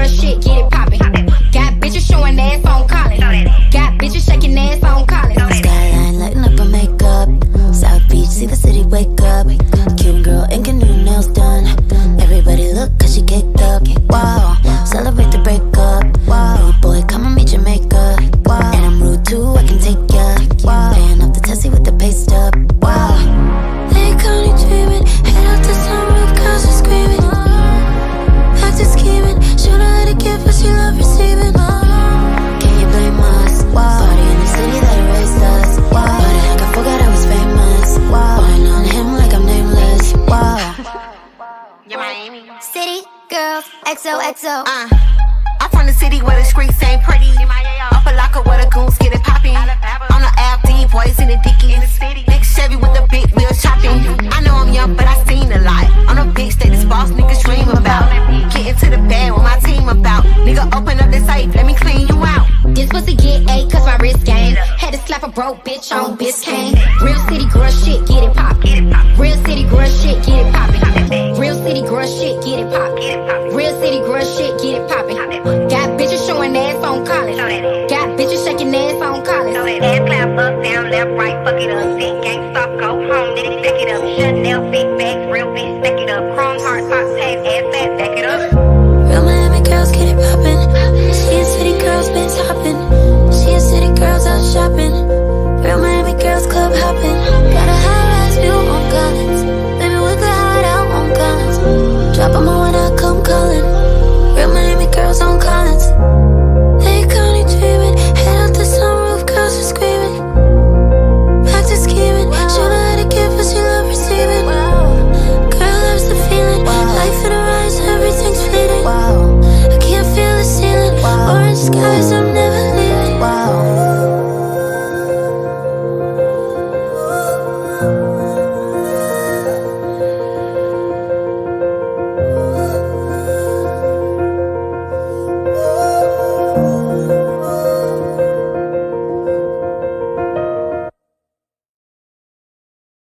Real shit, get it poppin'. Got bitches showing ass on Collins. Got bitches shaking ass on Collins. Skyline lighting up her makeup. South Beach, see the city wake up. Cuban girl ain't get new nails done. Everybody look cause she caked girls, XOXO. Uh, I'm from the city where the streets ain't pretty. Opa-locka where the goons get it poppin'. On the Ave, D boys in the dickies. Big Chevy with the big wheel chopping. I know I'm young, but I seen a lot. On a big stage, this boss niggas dream about. Getting to the bed with my team about. Nigga, open up the safe, let me clean you out. This was pussy get eight cause my wrist game. Had to slap a broke bitch on Biscayne. Real city girl shit, get it Real city girl shit, get it poppin'. Got bitches showing ass on Collins. Got bitches shaking ass on Collins. Ass clap up, down, left, right, fuck it up. Big gang stop, go home, let it back it up. Chanel, big bags, real bitch, stack it up. Chrome sky.